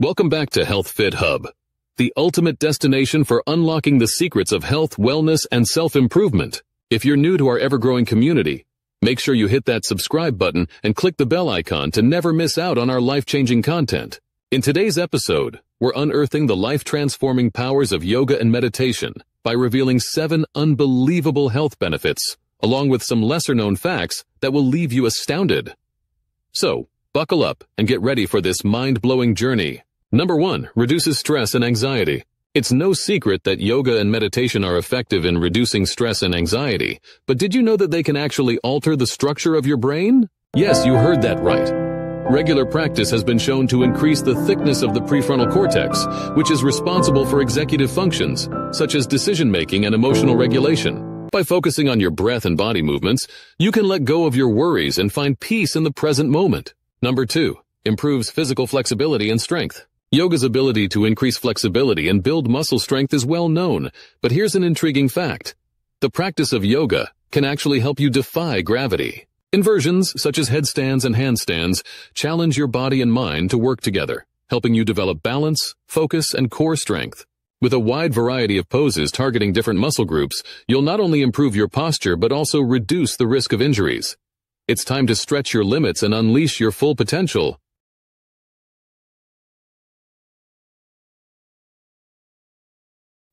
Welcome back to Health Fit Hub, the ultimate destination for unlocking the secrets of health, wellness, and self-improvement. If you're new to our ever-growing community, make sure you hit that subscribe button and click the bell icon to never miss out on our life-changing content. In today's episode, we're unearthing the life-transforming powers of yoga and meditation by revealing seven unbelievable health benefits, along with some lesser-known facts that will leave you astounded. So, buckle up and get ready for this mind-blowing journey. Number one, reduces stress and anxiety. It's no secret that yoga and meditation are effective in reducing stress and anxiety, but did you know that they can actually alter the structure of your brain? Yes, you heard that right. Regular practice has been shown to increase the thickness of the prefrontal cortex, which is responsible for executive functions, such as decision-making and emotional regulation. By focusing on your breath and body movements, you can let go of your worries and find peace in the present moment. Number two, improves physical flexibility and strength. Yoga's ability to increase flexibility and build muscle strength is well known, but here's an intriguing fact. The practice of yoga can actually help you defy gravity. Inversions, such as headstands and handstands, challenge your body and mind to work together, helping you develop balance, focus, and core strength. With a wide variety of poses targeting different muscle groups, you'll not only improve your posture but also reduce the risk of injuries. It's time to stretch your limits and unleash your full potential.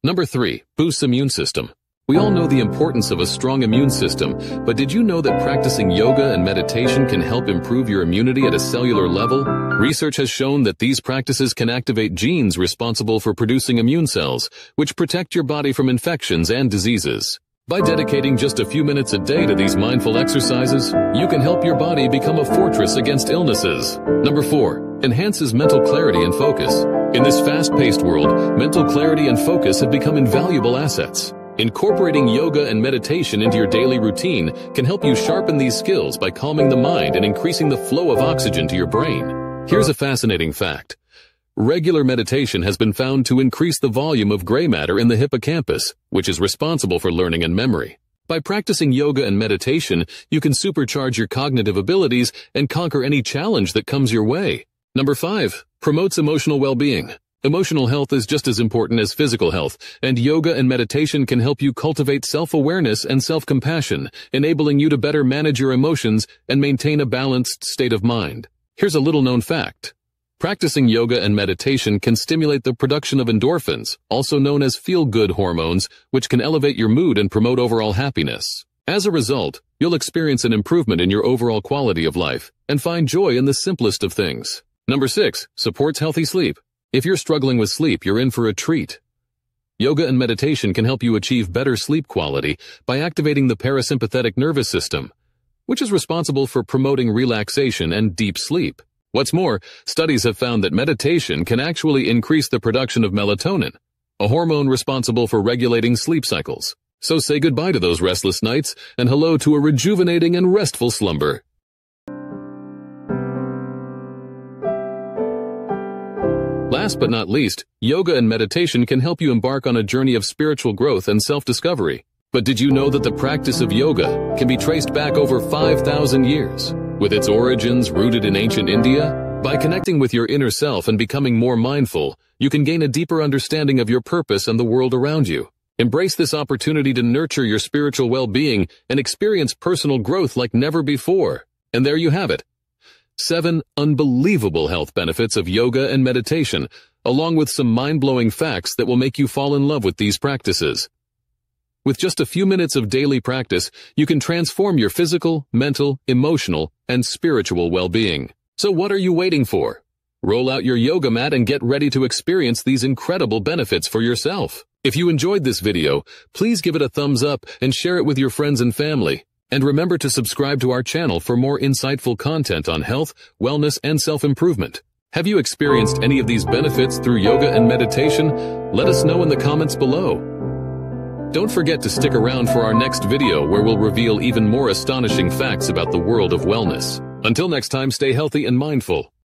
Number 3. Boosts immune system. We all know the importance of a strong immune system, but did you know that practicing yoga and meditation can help improve your immunity at a cellular level? Research has shown that these practices can activate genes responsible for producing immune cells, which protect your body from infections and diseases. By dedicating just a few minutes a day to these mindful exercises, you can help your body become a fortress against illnesses. Number 4. Enhances mental clarity and focus. In this fast-paced world, mental clarity and focus have become invaluable assets. Incorporating yoga and meditation into your daily routine can help you sharpen these skills by calming the mind and increasing the flow of oxygen to your brain. Here's a fascinating fact. Regular meditation has been found to increase the volume of gray matter in the hippocampus, which is responsible for learning and memory. By practicing yoga and meditation, you can supercharge your cognitive abilities and conquer any challenge that comes your way. Number 5. Promotes emotional well-being. Emotional health is just as important as physical health, and yoga and meditation can help you cultivate self-awareness and self-compassion, enabling you to better manage your emotions and maintain a balanced state of mind. Here's a little-known fact. Practicing yoga and meditation can stimulate the production of endorphins, also known as feel-good hormones, which can elevate your mood and promote overall happiness. As a result, you'll experience an improvement in your overall quality of life and find joy in the simplest of things. Number 6. Supports healthy sleep. If you're struggling with sleep, you're in for a treat. Yoga and meditation can help you achieve better sleep quality by activating the parasympathetic nervous system, which is responsible for promoting relaxation and deep sleep. What's more, studies have found that meditation can actually increase the production of melatonin, a hormone responsible for regulating sleep cycles. So say goodbye to those restless nights and hello to a rejuvenating and restful slumber. Last but not least, yoga and meditation can help you embark on a journey of spiritual growth and self-discovery. But did you know that the practice of yoga can be traced back over 5,000 years? With its origins rooted in ancient India? By connecting with your inner self and becoming more mindful, you can gain a deeper understanding of your purpose and the world around you. Embrace this opportunity to nurture your spiritual well-being and experience personal growth like never before. And there you have it. Seven unbelievable health benefits of yoga and meditation, along with some mind-blowing facts that will make you fall in love with these practices. With just a few minutes of daily practice, you can transform your physical, mental, emotional, and spiritual well-being. So what are you waiting for? Roll out your yoga mat and get ready to experience these incredible benefits for yourself. If you enjoyed this video, please give it a thumbs up and share it with your friends and family. And remember to subscribe to our channel for more insightful content on health, wellness, and self-improvement. Have you experienced any of these benefits through yoga and meditation? Let us know in the comments below. Don't forget to stick around for our next video where we'll reveal even more astonishing facts about the world of wellness. Until next time, stay healthy and mindful.